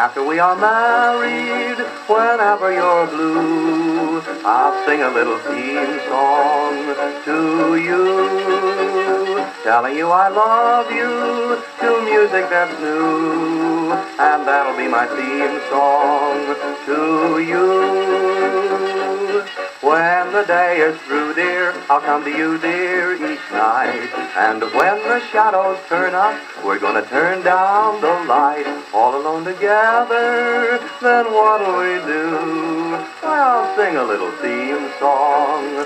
after we are married, whenever you're blue, I'll sing a little theme song to you, telling you I love you to music that's new, and that'll be my theme song to you. When the day is through, dear, I'll come to you, dear, each night. And when the shadows turn up, we're gonna turn down the light. All alone together, then what'll we do? I'll sing a little theme song.